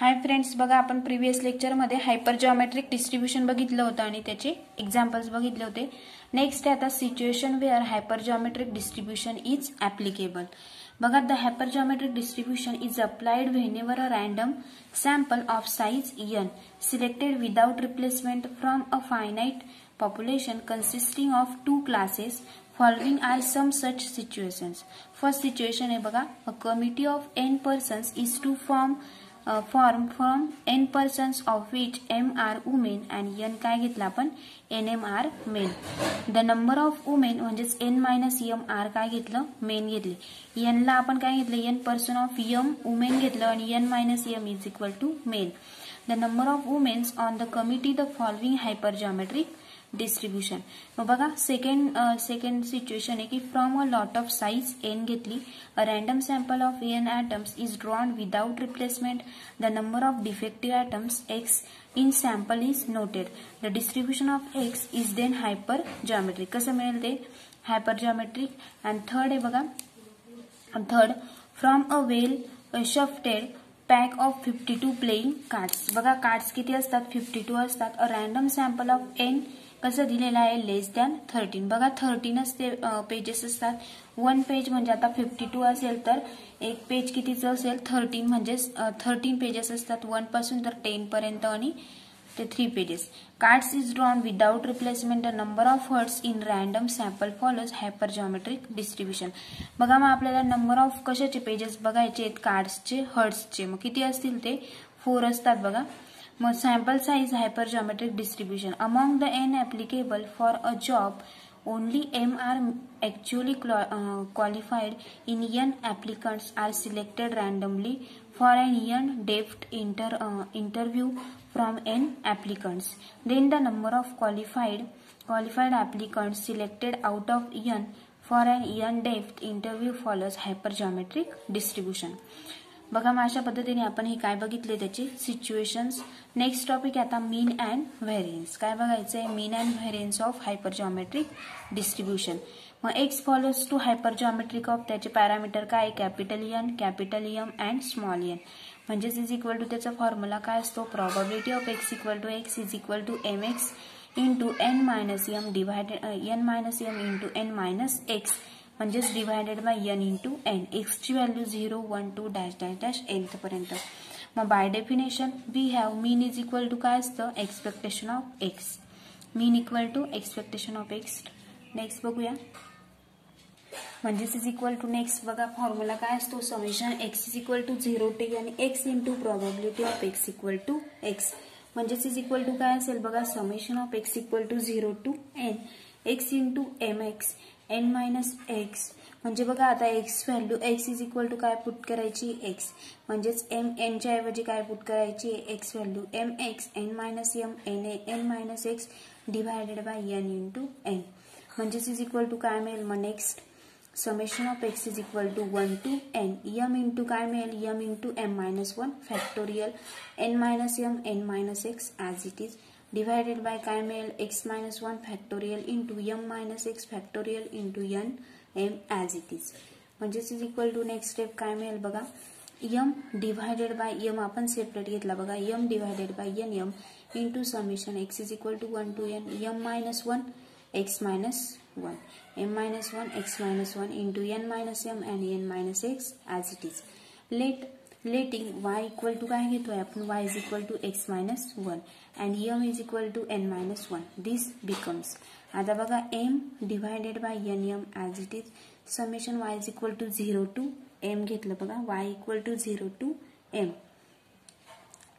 Hi friends बघा आपण previous लेक्चरमध्ये हायपर जॉमेट्रिक डिस्ट्रीब्युशन बघितलं होतं आणि त्याचे एक्झाम्पल्स बघितले होते. नेक्स्ट आहे आता situation where hyper geometric distribution is applicable बघा the hyper geometric distribution is applied whenever a random sample of size N selected without replacement from a finite population consisting of two classes following are some such situations. First situation आहे बघा a committee of n persons is to form form from N persons of which M are women and N काय घेतला आपण? N M are men the number of women म्हणजेच N minus M are काय घेतलं? Men घेतले. एनला आपण काय घेतलं? N person of M women घेतलं आणि N minus M is equal to men the number of womens on the committee the following hyper geometric distribution. मग बघा सेकंड सेकंड सिच्युएशन की from a lot of size N घेतली a random sample of N items is drawn without replacement the number of defective items X in sample is noted the distribution of X is then hyper geometric कसं मिळेल ते? Hyper geometric and third आहे बघा third from a well shuffled pack of fifty two playing cards किती असतात? Fifty two a random sample of N कसं दिलेलं आहे? लेस दॅन थर्टीन बघा थर्टीनच ते पेजेस असतात. वन पेज म्हणजे आता फिफ्टी टू असेल तर एक पेज कितीचं असेल? थर्टीन म्हणजेच थर्टीन पेजेस असतात. वनपासून तर टेनपर्यंत आणि ते three pages cards is drawn without replacement the number of hearts in random sample follows hyper geometric distribution बघा मग आपल्याला नंबर ऑफ कशाचे पेजेस बघायचे आहेत? कार्ड्सचे हर्ट्सचे मग किती असतील ते? फोर असतात बघा. sample size hypergeometric distribution. Among the n applicable for a job, only m are actually uh, qualified in n applicants are selected randomly for an n depth inter, uh, interview from n applicants. Then the number of qualified qualified applicants selected out of n for an n depth interview follows hypergeometric distribution. बघा मग अशा पद्धतीने आपण हे काय बघितले त्याचे? Situations next topic आता मीन अँड व्हेरियन्स काय बघायचं आहे mean and variance of hypergeometric distribution मग X follows to hypergeometric of त्याचे पॅरामीटर काय? Capital N capital and small N म्हणजेच इज इक्वल टू त्याचा फॉर्म्युला काय असतो? Probability of X equal to X is equal to M X into N minus M divided N minus M into N minus X म्हणजेच divided by N into N एक्सची value zero one two dash dash dash nth पर्यंत. मग by definition we have mean is equal to काय असतं? Expectation of X mean equal to expectation of X next बघूया. म्हणजेच is equal to next बघा formula काय असतो? Summation X is equal to zero to आणि X into probability of X equal to X म्हणजेच is equal to काय असेल? बघा summation of X equal to zero to N X into M X N minus X. म्हणजे बघा आता X value X is equal to काय put करायची? X. म्हणजेच एम एनच्या ऐवजी काय पुट करायची? X value. M X N minus M N N minus X divided by N into N. म्हणजेच इज इक्वल टू काय मिळेल? मग next summation of X is equal to one to N M into काय मिळेल? M into M minus one factorial N minus M N minus X as it is divided by काय मिळेल X minus one factorial into M minus X factorial into N M as it is म्हणजेच is equal to next step काय मिळेल बघा. M divided by M आपण separate घेतला बघा. M divided by N M into summation X is equal to one to N M minus one X minus one M minus one X minus one into N minus M and N minus X as it is let letting Y equal to काय घेतोय आपण? Y is equal to X minus one and M is equal to N minus one this becomes आता बघा M divided by N M as it is summation Y is equal to zero to M घेतलं बघा. Y equal to zero to M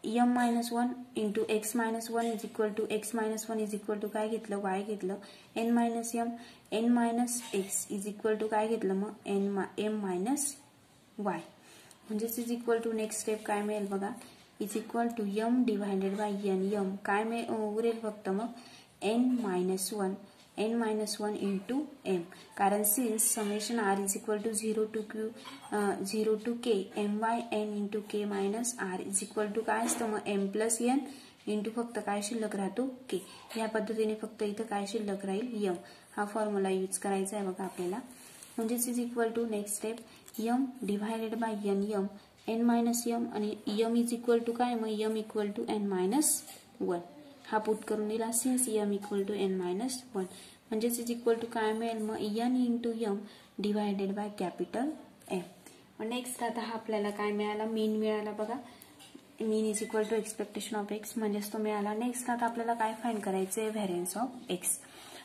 M minus one into X minus one is equal to X minus one is equal to काय घेतलं? Y घेतलं. N minus m n minus x is equal to काय घेतलं मग? N M minus Y म्हणजेच is equal to next step काय मिळेल बघा. Is equal to M divided by N M काय मिळेल? उरेल फक्त मग N minus one N minus one into M कारण since summation R is equal to zero to Q zero to K M Y n into k minus r is equal to काय असतं मग? M plus N into फक्त काय शिल्लक राहतो? के या पद्धतीने फक्त इथं काय शिल्लक राहील? यम हा फॉर्म्युला यूज करायचा आहे बघा आपल्याला. म्हणजेच is equal to next step M divided by N M N minus M आणि यम इज इक्वल टू काय? मग M equal to N minus one हा पुट करून दिला since M equal to N minus one म्हणजेच is equal to काय मिळेल? मग N into M divided by capital M next आता हा आपल्याला काय मिळाला? मीन मिळाला बघा. Mean is equal to expectation of X म्हणजेच तो मिळाला. नेक्स्ट आता आपल्याला काय फाईन करायचं आहे variance of X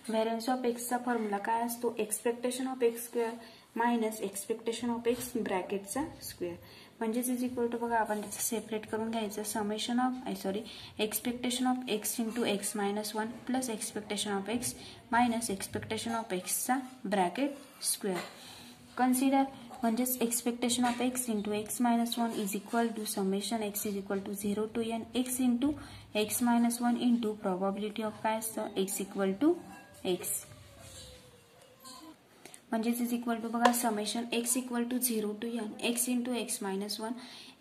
variance of एक्सचा फॉर्म्युला काय असतो? Expectation of X square minus expectation of X ब्रॅकेटचा square म्हणजेच इज इक्वल टू बघा आपण त्याचं सेपरेट करून घ्यायचं. Summation of I sorry expectation of X into X minus one plus expectation of X minus expectation of एक्सचा bracket square consider म्हणजेच expectation of X into X minus one is equal to summation X is equal to zero to N X into X minus one into probability of काय असतं x equal to x म्हणजेच is equal to बघा summation X equal to zero to N X into X minus one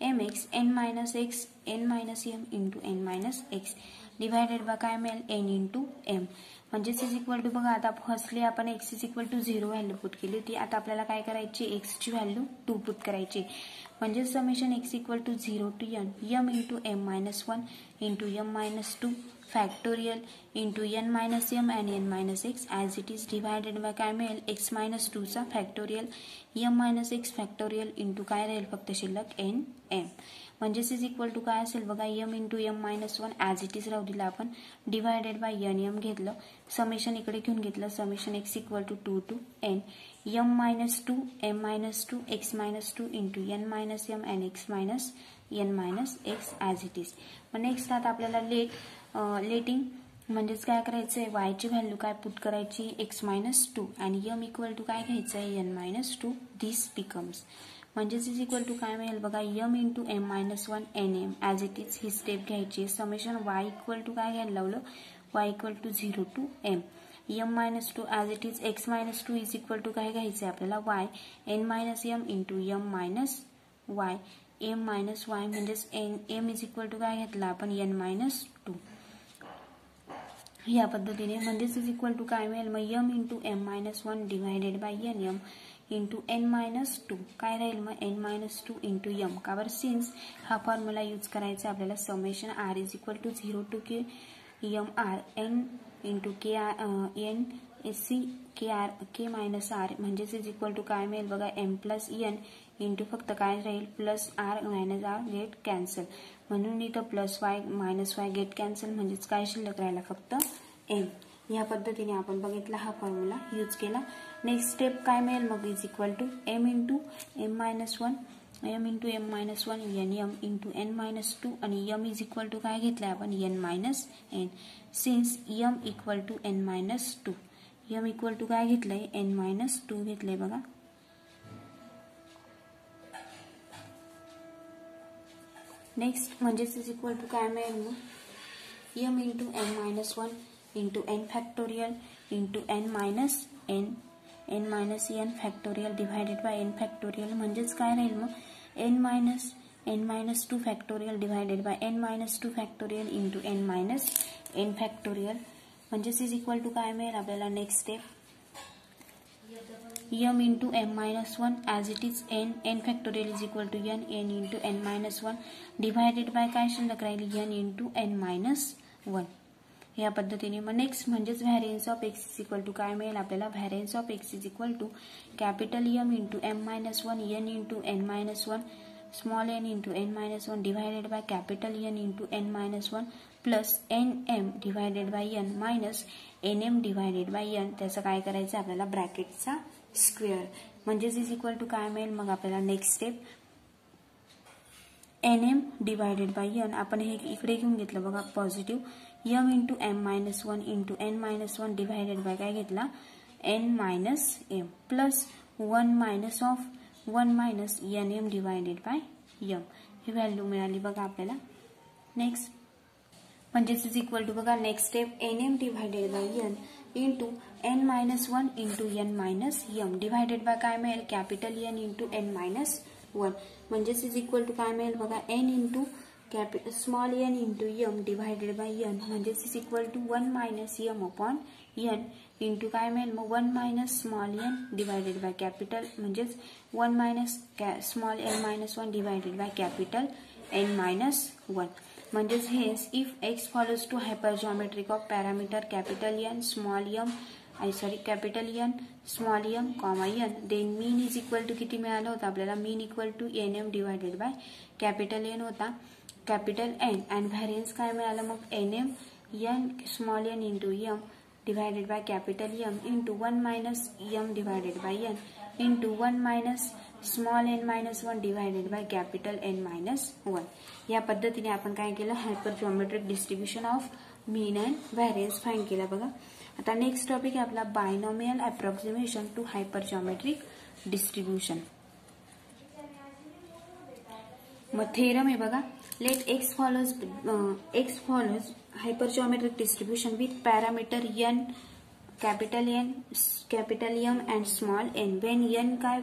M X N minus X N minus M into N minus X divided by काय मिळेल? N into M म्हणजेच is equal to बघा आता firstly आपण X is equal to zero value put केली होती. आता आपल्याला काय करायची? एक्सची व्हॅल्यू टू पुट करायची. म्हणजे summation x equal to zero to n m into m minus one into m minus two factorial into n minus m and n minus x as it is divided by काय मिळेल x minus टूचा factorial m minus x factorial into काय राहील फक्त शिल्लक N M म्हणजेच is equal to काय असेल बघा m into m minus one as it is राहू दिला आपण. डिवायडेड बाय एन एम घेतलं. समेशन इकडे घेऊन घेतलं. Summation x equal to two two n m minus two m minus two x minus two into n minus m n x minus n minus x as it is मग next आता आपल्याला let letting म्हणजेच काय करायचं आहे वायची value काय put करायची एक्स मायनस टू आणि यम इक्वल टू काय घ्यायचं आहे N minus two this becomes म्हणजेच इज इक्वल टू काय मिळेल बघा m into m minus one n m as it is he step घ्यायची समेशन वाय इक्वल टू काय घ्यायला लावलं? Y equal to zero to m m minus two as it is x minus two is equal to काय घ्यायचं आहे आपल्याला? Y n minus m into m minus y m minus y म्हणजेच N M is equal to काय घेतला आपण? N minus to या पद्धतीने म्हणजेच इज इक्वल टू काय मिळेल? मग M into M minus one divided by N M into N minus two काय राहील मग? N minus two into M का बरं? सिन्स हा फॉर्म्युला यूज करायचा आपल्याला summation R is equal to zero to K M R N into K R N C K R K minus R म्हणजेच is equal to काय मिळेल? बघा M plus N into फक्त काय राहील? Plus R minus R get cancel म्हणून इथं plus Y minus Y get cancel म्हणजेच काय शिल्लक राहिला? फक्त एम या पद्धतीने आपण बघितला हा फॉर्म्युला यूज केला. नेक्स्ट स्टेप काय मिळेल? मग is equal to M into M minus one M into M minus one N M into N minus two आणि यम इज इक्वल टू काय घेतलं आपण? N minus N since M equal to N minus two M equal to काय घेतलंय? N minus to घेतलंय बघा. Next म्हणजेच is equal to काय मिळेल मग? M into N minus one into N factorial into N minus N N minus N factorial divided by N factorial म्हणजेच काय राहील मग? N minus N minus two factorial divided by N minus two factorial into N minus N factorial म्हणजेच is equal to काय मिळेल आपल्याला next step m into m minus 1 as it is n. n factorial is equal to n. n into n minus 1 divided by काय शिल्लक राहील? n into n minus 1 या पद्धतीने. मग नेक्स्ट म्हणजेच variance of X is equal to काय मिळेल आपल्याला? Variance of X is equal to capital M into M minus one N into N minus one small N into N minus one divided by capital N into N minus one plus N M divided by N minus N M divided by N त्याचं काय करायचं? आपल्याला ब्रॅकेटचा square म्हणजेच is equal to काय मिळेल? मग आपल्याला next step N M divided by N आपण हे इकडे घेऊन घेतलं बघा positive M into M minus one into N minus one divided by काय घेतला? N minus M plus one minus of one minus N M divided by M he value मिळाली बघा आपल्याला. नेक्स्ट म्हणजेच इज इक्वल टू बघा next step N M divided by N into N minus one into N minus M divided by काय मिळेल? Capital N into N minus one म्हणजेच is equal to काय मिळेल बघा? N into कॅपि small N into M divided by N म्हणजेच is equal to one minus M upon N into काय मिळेल? मग one minus small N divided by capital म्हणजेच one minus small N minus one divided by capital N minus one म्हणजेच हेच if X follows to hypergeometric of parameter capital N small M I sorry capital N small M comma N then mean is equal to किती मिळालं होतं? आपल्याला mean equal to N M divided by capital N होता. Capital N and variance काय मिळालं? मग N M N small N into M divided by capital M into 1 minus M divided by N into 1 minus small n minus 1 divided by capital N minus 1 या पद्धतीने आपण काय केलं? Hyper geometric distribution of mean and variance find केला बघा. आता next topic आहे आपला binomial approximation to hyper geometric distribution मग थेरम आहे बघा let X follows X follows hypergeometric distribution with parameter n capital N capital M and small n when n काय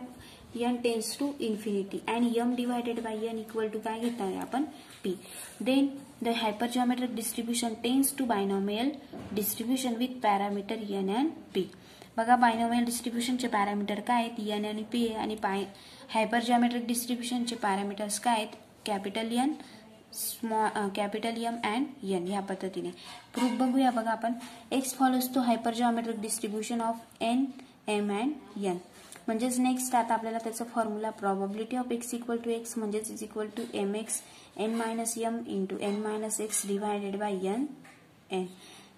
n tends to infinity and m divided by n equal to काय घेत आहे आपण p then the hypergeometric distribution tends to binomial distribution with parameter n and p बघा binomial डिस्ट्रीब्युशनचे parameter काय आहेत? N आणि पी आणि पाय हायपर जॉमेट्रिक डिस्ट्रीब्युशनचे पॅरामीटर्स काय आहेत? कॅपिटल एन स्मॉ कॅपिटल एम अँड एन ह्या पद्धतीने. प्रूफ बघूया बघा आपण. X follows to hypergeometric distribution of N M and N म्हणजेच नेक्स्ट आता आपल्याला त्याचं formula probability of X equal to X म्हणजेच is equal to M X N minus M into N minus X divided by N N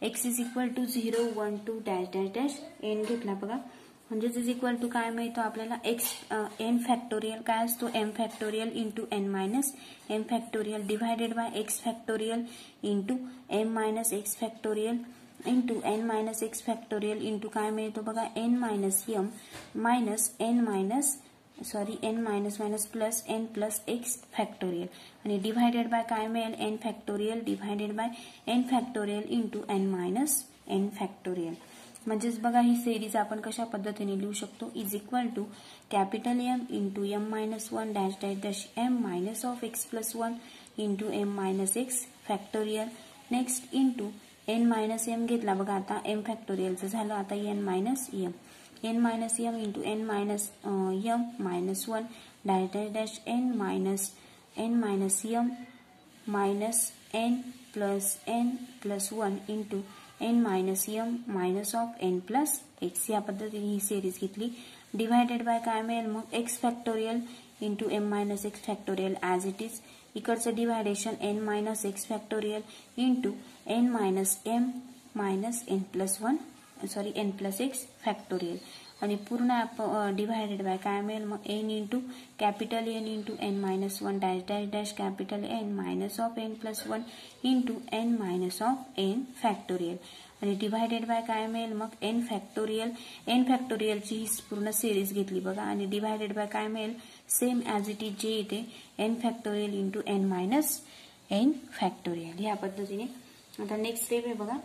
X is equal to zero one two dash dash dash N घेतला बघा. म्हणजेच is equal to काय मिळतो आपल्याला? X N factorial काय असतो? M factorial into n minus m factorial divided by x factorial into m minus x factorial into n minus x factorial into काय मिळतो बघा? N minus m minus n minus sorry n minus minus plus n plus x factorial आणि divided by काय मिळेल n factorial divided by n factorial into n minus n factorial म्हणजेच बघा ही series आपण कशा पद्धतीने लिहू शकतो? Is equal to capital m into m minus one dash dash dash m minus of x plus one into m minus x factorial next into n minus m घेतला. बघा आता एम फॅक्टोरियलचं झालं. आता n minus m n minus m into n minus m minus one dash dash dash n minus n minus m minus n plus n plus one into n minus m minus of n plus x या पद्धतीने ही series घेतली divided by काय मिळेल मग X factorial into M minus X factorial as it is इकडचं division N minus X factorial into N minus M minus N plus one sorry N plus X factorial आणि पूर्ण divided by काय मिळेल मग N into capital N into N minus one dash dash dash capital N minus of N plus one into N minus of N factorial आणि divided by काय मिळेल मग N factorial N फॅक्टोरियलची ही पूर्ण सिरीज घेतली बघा. आणि डिव्हायडेड बाय काय मिळेल सेम ॲज इट इज जे येते N factorial into N minus N factorial ह्या पद्धतीने. आता नेक्स्ट स्टेप आहे बघा.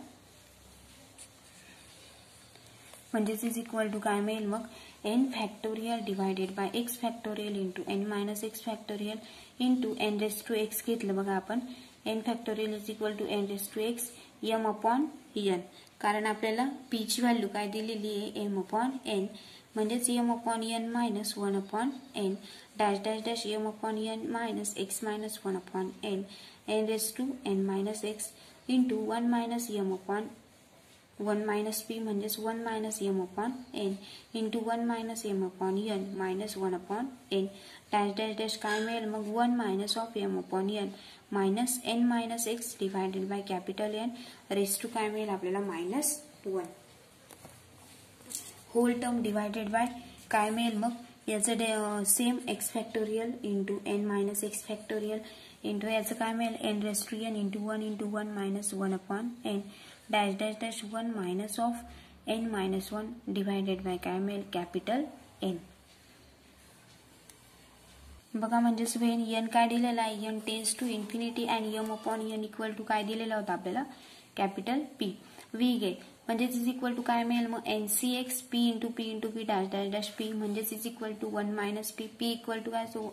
म्हणजेच इज इक्वल टू काय मिळेल मग? N factorial divided by X factorial into N minus X factorial into N raise to X घेतलं बघा आपण. N factorial is equal to N raise to X M upon N कारण आपल्याला पीची value काय दिलेली आहे? एम अपॉन एन म्हणजेच M upon N minus one upon N dash dash dash M upon N minus X minus one upon N N raise to N minus X into one minus M upon one minus P म्हणजेच one minus M upon N. Into one minus M upon N minus one upon N. Dash dash dash काय मिळेल? मग one minus of M upon N. Minus N minus X divided by capital N. Raise to काय मिळेल? आपल्याला minus one. Whole term divided by काय मिळेल मग? याचं the same X factorial into N minus X factorial into याचं काय मिळेल? N रेस्ट्रियन into one into one minus one upon N. Dash dash dash one minus of N minus one divided by काय मिळेल capital N बघा म्हणजेच when an काय दिलेला आहे? N tends to infinity and M upon N equal to काय दिलेला होता आपल्याला? कॅपिटल पी व्ही गे म्हणजेच इज इक्वल टू काय मिळेल मग? N C X P into P into P dash dash dash P म्हणजेच is equal to one minus P P equal to काय? सो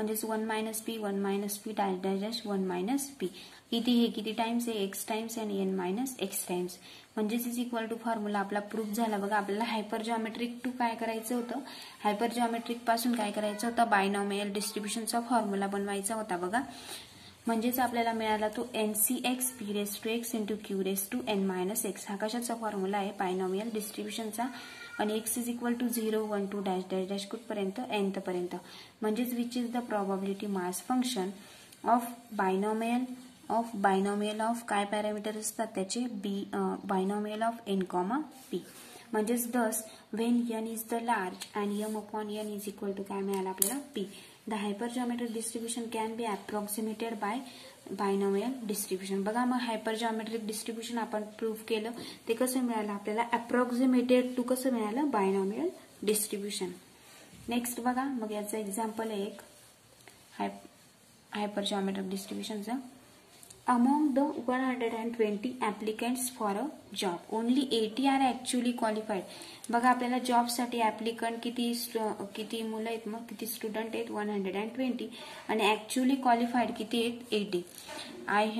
म्हणजेच one minus P one minus P dash dash dash one minus P किती हे किती times आहे? X times आणि N minus x times म्हणजेच is equal to formula आपला proof झाला. बघा आपल्याला हायपर जॉमेट्रिक टू काय करायचं होतं? हायपर जॉमेट्रिकपासून काय करायचं होतं? बायनॉमियल डिस्ट्रीब्युशनचा फॉर्म्युला बनवायचा होता बघा. म्हणजेच आपल्याला मिळाला तो N C X P raise to X into Q raise to N minus X हा कशाचा फॉर्म्युला आहे? बायनॉमियल डिस्ट्रीब्युशनचा आणि X is equal to zero one two dash dash dash कुठपर्यंत? एनथपर्यंत म्हणजेच which is the probability mass function of binomial of binomial of काय parameter असतात त्याचे? B binomial of N comma P म्हणजेच thus when N is the large and M upon N is equal to काय मिळालं आपल्याला? P the hyper hypergeometric distribution can be approximated by binomial distribution बघा मग हायपरजॉमेट्रिक distribution आपण prove केलं ते कसं मिळालं आपल्याला? अप्रॉक्सिमेटेड टू कसं मिळालं? बायनॉमियल डिस्ट्रीब्युशन नेक्स्ट बघा मग याचं एक्झाम्पल आहे एक. हाय हायपरजॉमेट्रिक डिस्ट्रीब्युशनचं among the 120 applicants for a job only 80 are actually qualified बघा आपल्याला जॉबसाठी ऍप्लिकंट किती किती मुलं आहेत मग किती स्टुडंट आहेत वन हंड्रेड अँड ट्वेंटी आणि ऍक्च्युली क्वालिफाईड किती आहेत eighty I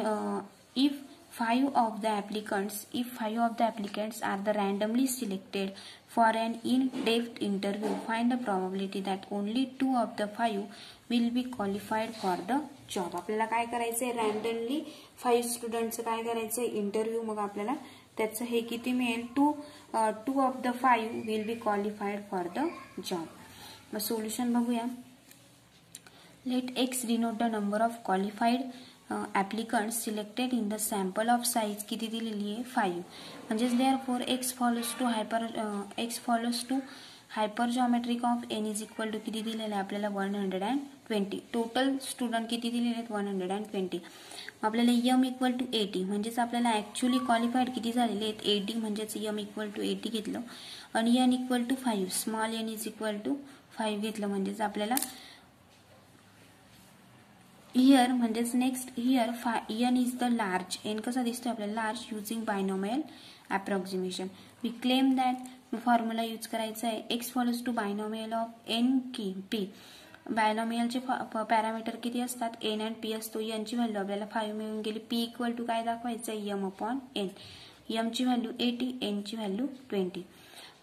if five of the applicants if five of the applicants are the randomly selected for an in-depth interview find the probability that only two of the five will be qualified for the job आपल्याला काय करायचंय randomly five स्टुडंटचं काय करायचंय? Interview मग आपल्याला त्याचं हे किती मिळेल? Two two of the five will be qualified for the job मग सोल्युशन बघूया. Let x denote the number of qualified applicant selected in the sample of size किती दिलेली आहे? फाईव्ह म्हणजेच therefore x follows to hyper x follows to hyper geometric of n is equal to किती दिलेलं आहे? आपल्याला one hundred and twenty total student किती दिलेले आहेत? वन हंड्रेड अँड ट्वेंटी आपल्याला यम इक्वल टू एटी म्हणजेच आपल्याला ॲक्च्युली क्वालिफाईड किती झालेले आहेत? एटी म्हणजेच यम इक्वल टू एटी घेतलं. आणि N equal to five small N is equal to five घेतलं. म्हणजेच आपल्याला इयर म्हणजेच next year five N is the large N कसा दिसतो आपल्याला? Large using binomial approximation we claim that formula use करायचा आहे. X follows to binomial of N की पी बायनॉमियलचे पॅरामीटर किती असतात? एन अँड पी असतो. यांची व्हॅल्यू आपल्याला फाईव्ह मिळून गेली. पी इक्वल टू काय दाखवायचं? आहे यम अपॉन एन यमची व्हॅल्यू एटी एनची व्हॅल्यू ट्वेंटी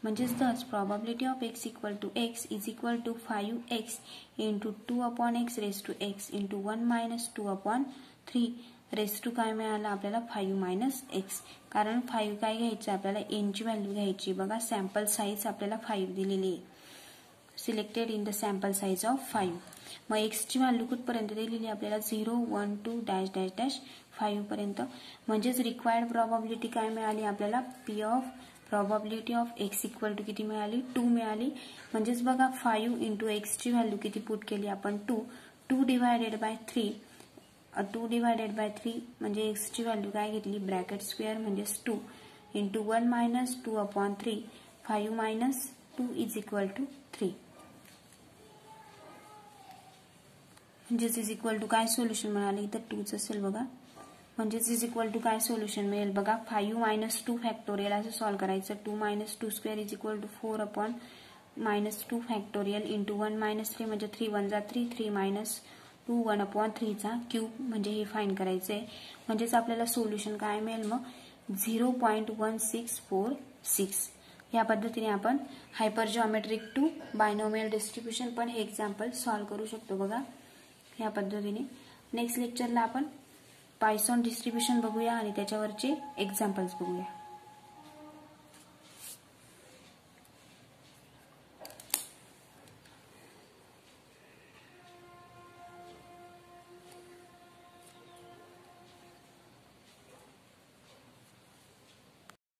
म्हणजेच thus probability of X equal to X is equal to five X into two upon X raise to X into one minus two upon three raise to काय मिळालं आपल्याला? Five minus x कारण five काय घ्यायचं? आपल्याला एनची value घ्यायची. बघा sample size आपल्याला फाईव्ह दिलेली आहे. Selected in the sample size of five मग एक्सची व्हॅल्यू कुठपर्यंत दिलेली? आपल्याला zero one two dash dash dash फाईव्हपर्यंत म्हणजेच रिक्वायर्ड प्रॉबॅबिलिटी काय मिळाली? आपल्याला P of probability of X equal to किती मिळाली? टू मिळाली. म्हणजेच बघा फाईव्ह इंटू एक्सची व्हॅल्यू किती पुट केली? आपण two two divided by three two divided by three म्हणजे एक्सची व्हॅल्यू काय घेतली? ब्रॅकेट स्क्वेअर म्हणजेच two into one minus two upon three five minus two is equal to two म्हणजेच इज इक्वल टू काय सोल्युशन मिळालं इथं टूच असेल बघा. म्हणजेच इज इक्वल टू काय सोल्युशन मिळेल? बघा फाईव्ह मायनस टू फॅक्टोरियल असं सॉल्व्ह करायचं. Two minus two square is equal to four upon minus two factorial into one minus three म्हणजे थ्री वन जा three three minus two one upon थ्रीचा cube म्हणजे हे fine करायचं. आहे म्हणजेच आपल्याला सोल्युशन काय मिळेल मग? Zero point one six four six. या पद्धतीने आपण hyper geometric to binomial distribution पण हे एक्झाम्पल सॉल्व करू शकतो बघा. या पद्धतीने. नेक्स्ट लेक्चरला आपण पायसॉन डिस्ट्रीब्युशन बघूया आणि त्याच्यावरचे एक्झाम्पल्स बघूया.